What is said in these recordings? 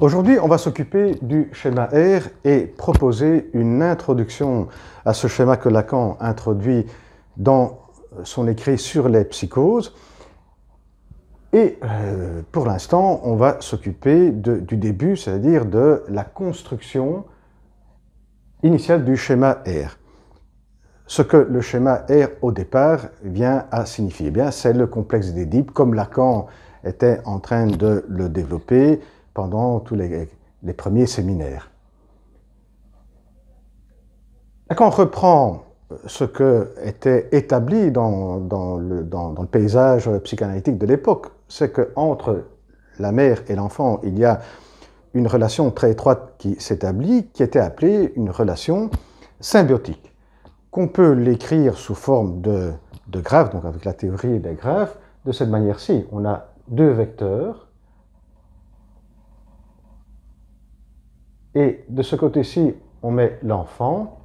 Aujourd'hui, on va s'occuper du schéma R et proposer une introduction à ce schéma que Lacan introduit dans son écrit sur les psychoses. Et euh, pour l'instant, on va s'occuper du début, c'est-à-dire de la construction initiale du schéma R. Ce que le schéma R au départ vient à signifier, c'est le complexe d'Édipe, comme Lacan était en train de le développer pendant tous les, premiers séminaires. Quand on reprend ce que était établi dans, le, paysage psychanalytique de l'époque, c'est qu'entre la mère et l'enfant, il y a une relation très étroite qui s'établit, qui était appelée une relation symbiotique, qu'on peut l'écrire sous forme de, de graphes, donc avec la théorie des graphes, de cette manière-ci. On a deux vecteurs Et de ce côté-ci, on met l'enfant,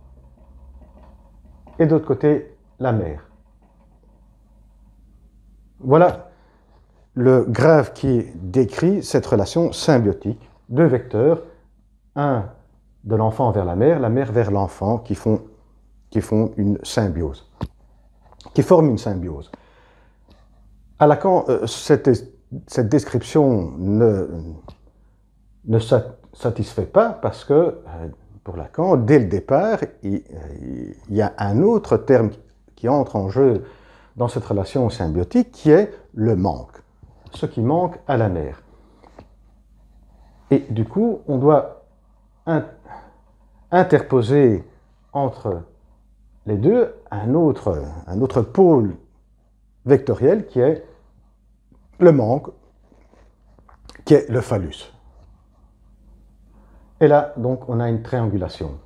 et de l'autre côté, la mère. Voilà le graphe qui décrit cette relation symbiotique, deux vecteurs, un de l'enfant vers la mère, la mère vers l'enfant, qui font, qui font une symbiose, qui forment une symbiose. À Lacan, euh, cette, cette description ne, ne, satisfait pas parce que, euh, pour Lacan, dès le départ, il, y a un autre terme qui entre en jeu dans cette relation symbiotique qui est le manque, ce qui manque à la mère. Et du coup, on doit interposer entre les deux un autre, un autre pôle vectoriel qui est le manque, qui est le phallus. Et là, donc, on a une triangulation.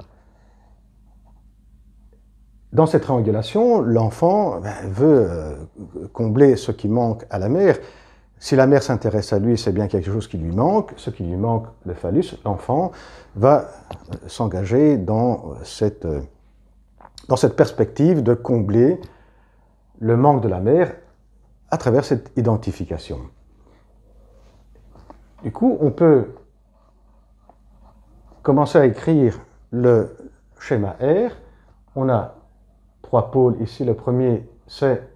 Dans cette triangulation, l'enfant ben, veut euh, combler ce qui manque à la mère. Si la mère s'intéresse à lui, c'est bien quelque chose qui lui manque. Ce qui lui manque, le phallus, l'enfant va euh, s'engager dans cette, euh, dans cette perspective de combler le manque de la mère à travers cette identification. Du coup, on peut commencer à écrire le schéma R, on a trois pôles ici. Le premier, c'est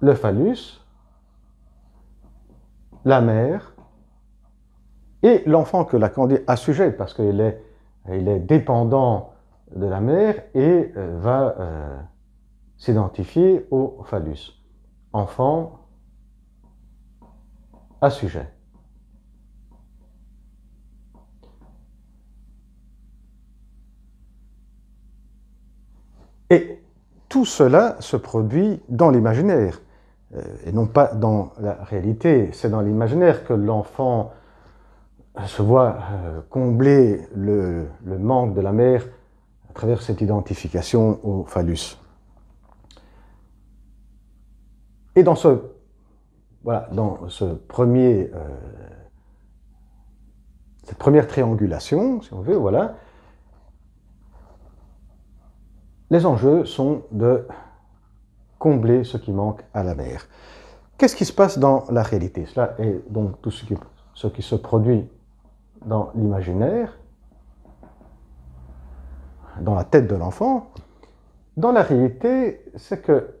le phallus, la mère et l'enfant que Lacan dit sujet, parce qu'il est, il est dépendant de la mère et euh, va euh, s'identifier au phallus. Enfant à sujet. Et tout cela se produit dans l'imaginaire, euh, et non pas dans la réalité. C'est dans l'imaginaire que l'enfant se voit euh, combler le, manque de la mère à travers cette identification au phallus. Et dans ce, voilà, dans ce premier, euh, cette première triangulation, si on veut, voilà, les enjeux sont de combler ce qui manque à la mère. Qu'est-ce qui se passe dans la réalité? Cela est donc tout ce qui, ce qui se produit dans l'imaginaire, dans la tête de l'enfant. Dans la réalité, c'est que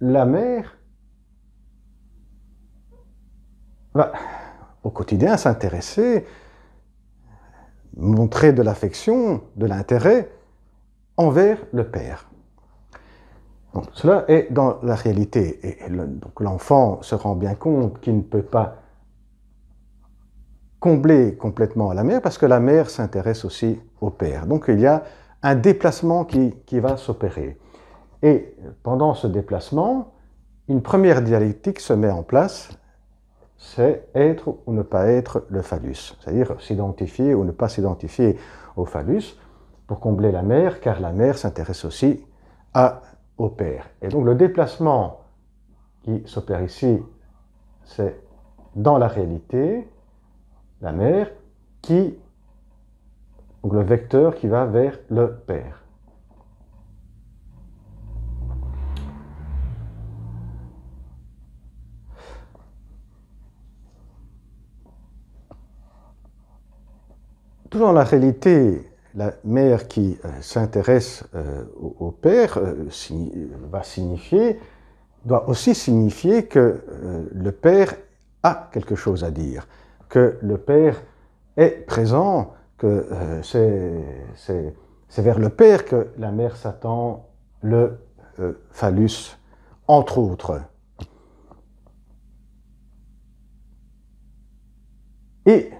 la mère va au quotidien s'intéresser, montrer de l'affection, de l'intérêt envers le Père. cela est dans la réalité. Et donc l'enfant se rend bien compte qu'il ne peut pas combler complètement la mère parce que la mère s'intéresse aussi au Père. Donc il y a un déplacement qui, qui va s'opérer. Et pendant ce déplacement, une première dialectique se met en place, c'est être ou ne pas être le phallus, c'est-à-dire s'identifier ou ne pas s'identifier au phallus pour combler la mère, car la mère s'intéresse aussi à, au père. Et donc le déplacement qui s'opère ici, c'est dans la réalité, la mère, qui, donc le vecteur qui va vers le père. dans la réalité, la mère qui euh, s'intéresse euh, au, père euh, va signifier, doit aussi signifier que le père a quelque chose à dire, que le père est présent, que c'est vers le père que la mère s'attend le phallus, entre autres. Et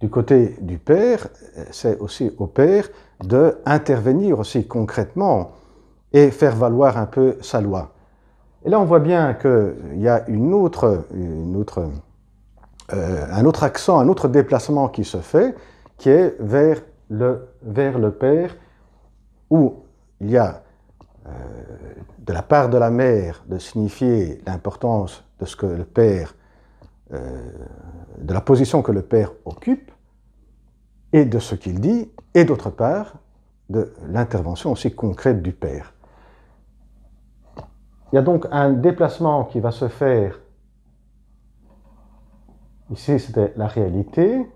du côté du père, c'est aussi au père d'intervenir aussi concrètement et faire valoir un peu sa loi. Et là, on voit bien qu'il y a une autre, une autre, euh, un autre accent, un autre déplacement qui se fait, qui est vers le, vers le père, où il y a euh, de la part de la mère de signifier l'importance de ce que le père euh, de la position que le père occupe et de ce qu'il dit, et d'autre part de l'intervention aussi concrète du père. Il y a donc un déplacement qui va se faire. Ici, c'était la réalité.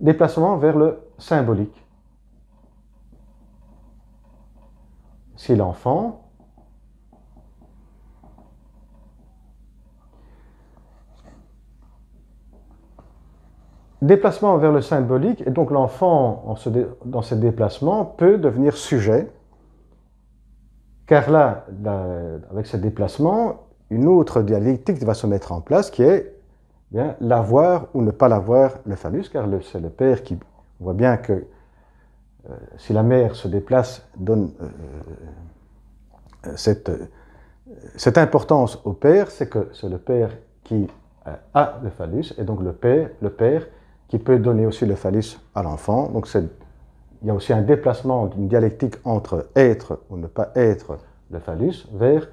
Déplacement vers le symbolique. C'est l'enfant Déplacement vers le symbolique, et donc l'enfant, dans ce déplacement, peut devenir sujet, car là, avec ce déplacement, une autre dialectique va se mettre en place qui est bien l'avoir ou ne pas l'avoir le phallus, car c'est le père qui voit bien que euh, si la mère se déplace, donne euh, euh, cette, cette importance au père, c'est que c'est le père qui a le phallus, et donc le père, le père qui peut donner aussi le phallus à l'enfant. Donc il y a aussi un déplacement d'une dialectique entre être ou ne pas être le phallus vers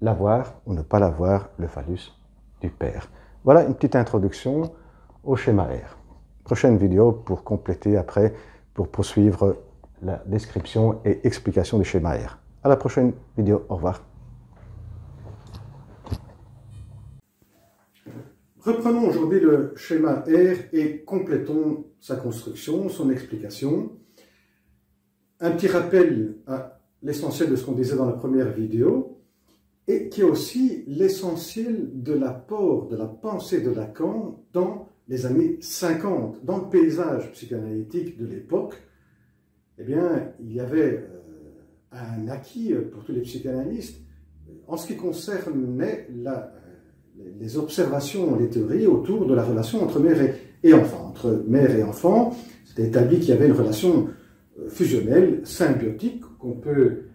l'avoir ou ne pas l'avoir le phallus du père. Voilà une petite introduction au schéma R. Prochaine vidéo pour compléter après, pour poursuivre la description et explication du schéma R. À la prochaine vidéo. Au revoir. Reprenons aujourd'hui le schéma R et complétons sa construction, son explication. Un petit rappel à l'essentiel de ce qu'on disait dans la première vidéo et qui est aussi l'essentiel de l'apport de la pensée de Lacan dans les années 50, dans le paysage psychanalytique de l'époque. Eh bien, il y avait euh, un acquis pour tous les psychanalystes en ce qui concernait la les observations, les théories autour de la relation entre mère et, enfant. Entre mère et enfant, c'était établi qu'il y avait une relation euh, fusionnelle, symbiotique, qu'on peut euh,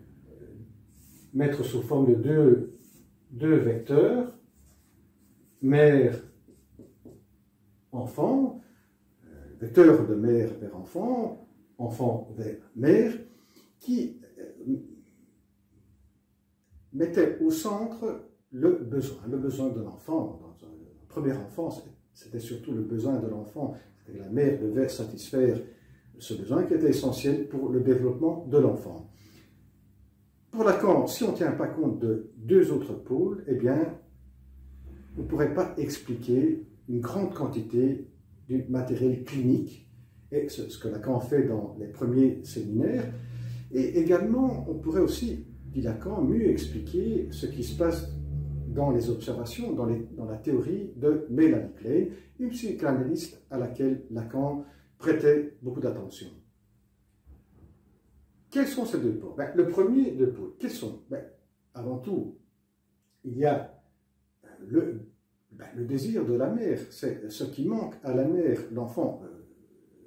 mettre sous forme de deux, vecteurs, mère-enfant, euh, vecteur de mère vers enfant, enfant vers mère, qui mettait au centre le besoin, le besoin de l'enfant. Dans un premier enfant, c'était surtout le besoin de l'enfant. La mère devait satisfaire ce besoin qui était essentiel pour le développement de l'enfant. Pour Lacan, si on ne tient pas compte de deux autres pôles, eh bien, on ne pourrait pas expliquer une grande quantité du matériel clinique, et ce que Lacan fait dans les premiers séminaires. Et également, on pourrait aussi, dit Lacan, mieux expliquer ce qui se passe dans les observations, dans, la théorie de Mélanie Klein, une psychanalyste à laquelle Lacan prêtait beaucoup d'attention. Quels sont ces deux pôles? Ben, Le premier deux pôles, quels sont? Ben, Avant tout, il y a le, ben, le, désir de la mère, c'est ce qui manque à la mère. L'enfant euh,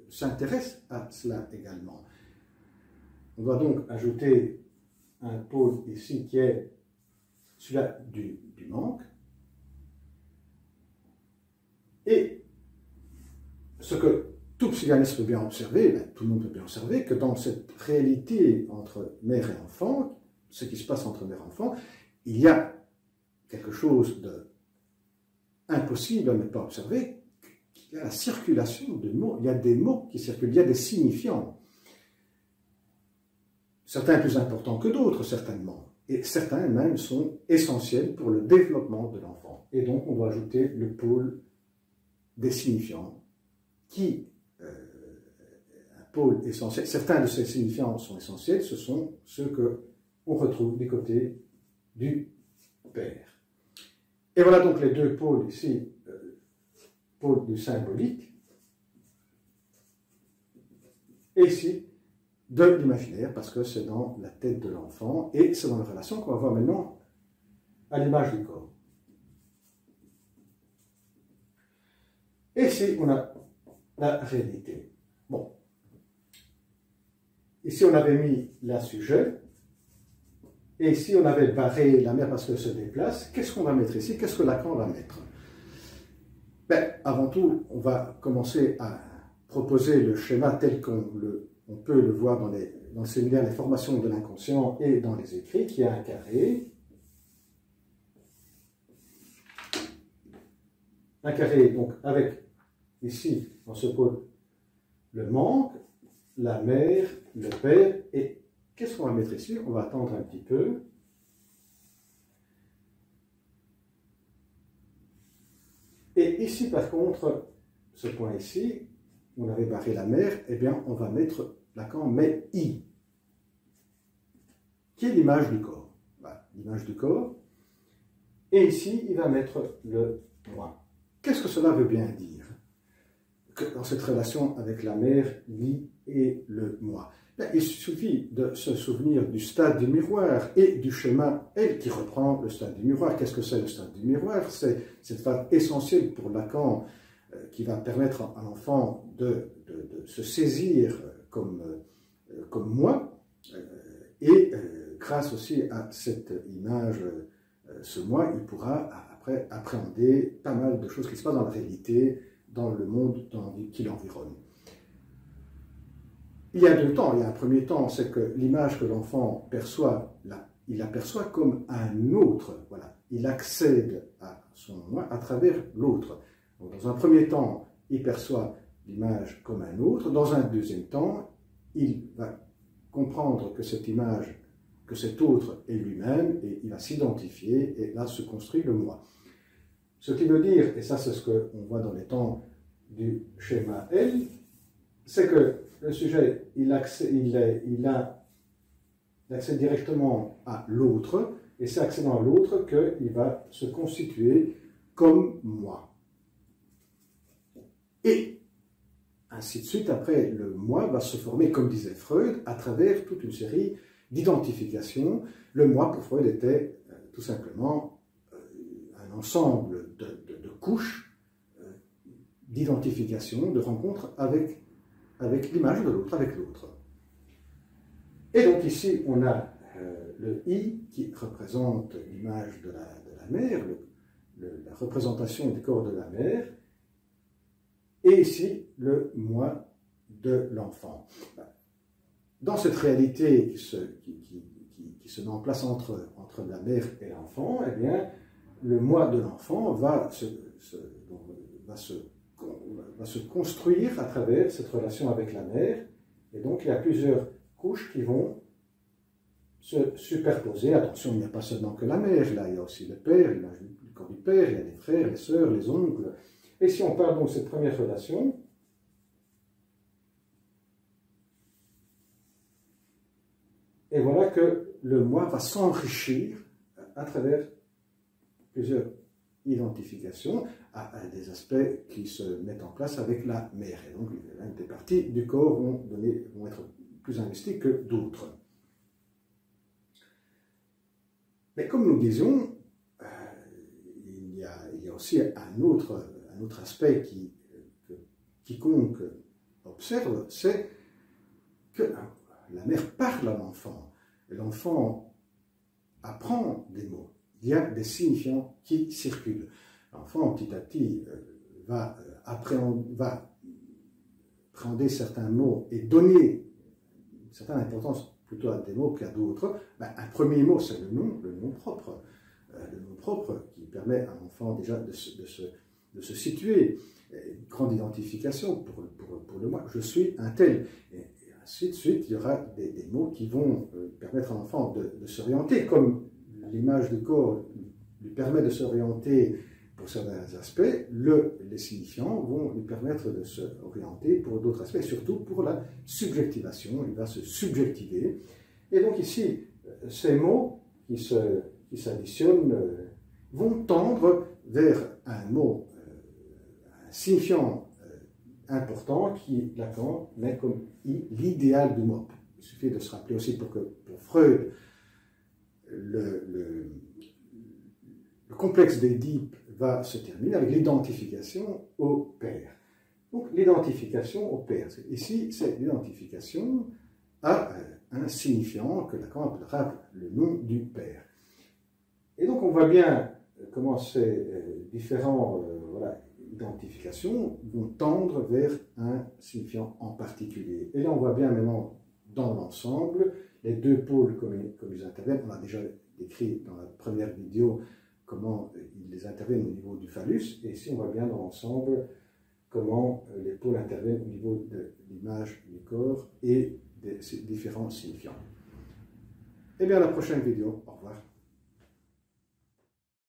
s'intéresse à cela également. On doit donc ajouter un pôle ici qui est celui-là du, manque. Et ce que tout psychanalyste peut bien observer, tout le monde peut bien observer, que dans cette réalité entre mère et enfant, ce qui se passe entre mère et enfant, il y a quelque chose de impossible à ne pas observer, il y a la circulation de mots, il y a des mots qui circulent, il y a des signifiants. Certains plus importants que d'autres, certainement et certains même sont essentiels pour le développement de l'enfant. Et donc on doit ajouter le pôle des signifiants qui, euh, un pôle essentiel, certains de ces signifiants sont essentiels, ce sont ceux que on retrouve du côté du père. Et voilà donc les deux pôles ici, euh, pôle du symbolique, et ici de l'imaginaire, parce que c'est dans la tête de l'enfant, et c'est dans la relation qu'on va voir maintenant à l'image du corps. Et ici, on a la réalité. Bon. Ici, on avait mis la sujet, et ici, on avait barré la mer parce qu'elle se déplace. Qu'est-ce qu'on va mettre ici? Qu'est-ce que Lacan va mettre? Ben, Avant tout, on va commencer à proposer le schéma tel qu'on on peut le voir dans, les, dans le séminaire Les formations de l'inconscient et dans les écrits, qui a un carré. Un carré, donc, avec ici, on se pose le manque, la mère, le père, et Qu'est-ce qu'on va mettre ici? On va attendre un petit peu. Et ici, par contre, ce point ici, on avait barré la mer, eh bien, on va mettre, Lacan met I, qui est l'image du corps. l'image du corps. Et ici, il va mettre le moi. Qu'est-ce que cela veut bien dire Dans cette relation avec la mer, l'I et le moi? Il suffit de se souvenir du stade du miroir et du schéma elle qui reprend le stade du miroir. Qu'est-ce que c'est le stade du miroir? C'est cette phase essentielle pour Lacan qui va permettre à l'enfant de, se saisir comme, euh, comme moi euh, et grâce aussi à cette image, ce moi, il pourra après appréhender pas mal de choses qui se passent dans la réalité, dans le monde qui l'environne. Il y a deux temps. Il y a un premier temps, c'est que l'image que l'enfant perçoit, il la perçoit comme un autre. Voilà. Il accède à son moi à travers l'autre. Dans un premier temps, il perçoit l'image comme un autre. Dans un deuxième temps, il va comprendre que cette image, que cet autre est lui-même, et il va s'identifier, et là se construit le moi. Ce qui veut dire, et ça c'est ce qu'on voit dans les temps du schéma L, c'est que le sujet, il, a accès directement à l'autre, et c'est accédant à l'autre qu'il va se constituer comme moi. Et ainsi de suite, après, le moi va se former, comme disait Freud, à travers toute une série d'identifications. Le moi, pour Freud, était euh, tout simplement euh, un ensemble de, couches euh, d'identification, de rencontres avec avec l'image de l'autre, avec l'autre. Et donc ici, on a le I qui représente l'image de la, mère, la représentation du corps de la mère, et ici, le moi de l'enfant. Dans cette réalité qui se, met en place entre, la mère et l'enfant, eh bien, le moi de l'enfant va se, construire à travers cette relation avec la mère. Et donc, il y a plusieurs couches qui vont se superposer. Attention, il n'y a pas seulement que la mère, là, il y a aussi le père, le corps du père, il y a les frères, les sœurs, les oncles. Et si on parle donc de cette première relation, et voilà que le moi va s'enrichir à travers plusieurs identification à, des aspects qui se mettent en place avec la mère. Et donc, des parties du corps vont, être plus investies que d'autres. Mais comme nous disions, euh, il, y a, aussi un autre, un autre aspect qui, que quiconque observe, c'est que la mère parle à l'enfant. L'enfant apprend des mots il y a des signifiants qui circulent. L'enfant, petit à petit, euh, va, euh, appréhender, va certains mots et donner une certaine importance plutôt à des mots qu'à d'autres. Ben, un premier mot, c'est le nom, le nom propre. Euh, le nom propre qui permet à l'enfant déjà de se, de, se, de se, situer. Une grande identification pour, pour, le moi. Je suis un tel. Et, ainsi de suite, il y aura des, mots qui vont permettre à l'enfant de, de s'orienter, comme l'image du corps lui permet de s'orienter pour certains aspects, le, les signifiants vont lui permettre de se orienter pour d'autres aspects, surtout pour la subjectivation. Il va se subjectiver. Et donc ici, ces mots qui s'additionnent euh, vont tendre vers un mot, euh, signifiant euh, important qui Lacan met comme l'idéal du mot. Il suffit de se rappeler aussi pour que pour Freud, le, le, le complexe d'Édipe va se terminer avec l'identification au père. Donc l'identification au père. Ici, c'est l'identification à un signifiant que Lacan appellera le nom du père. Et donc on voit bien comment ces euh, différents euh, voilà, identifications vont tendre vers un signifiant en particulier. Et là on voit bien maintenant dans l'ensemble les deux pôles comme, comme ils interviennent. On a déjà décrit dans la première vidéo comment ils les interviennent au niveau du phallus. Et ici on voit bien dans l'ensemble comment euh, les pôles interviennent au niveau de l'image du corps et des différents signifiants. Eh bien, à la prochaine vidéo. Au revoir.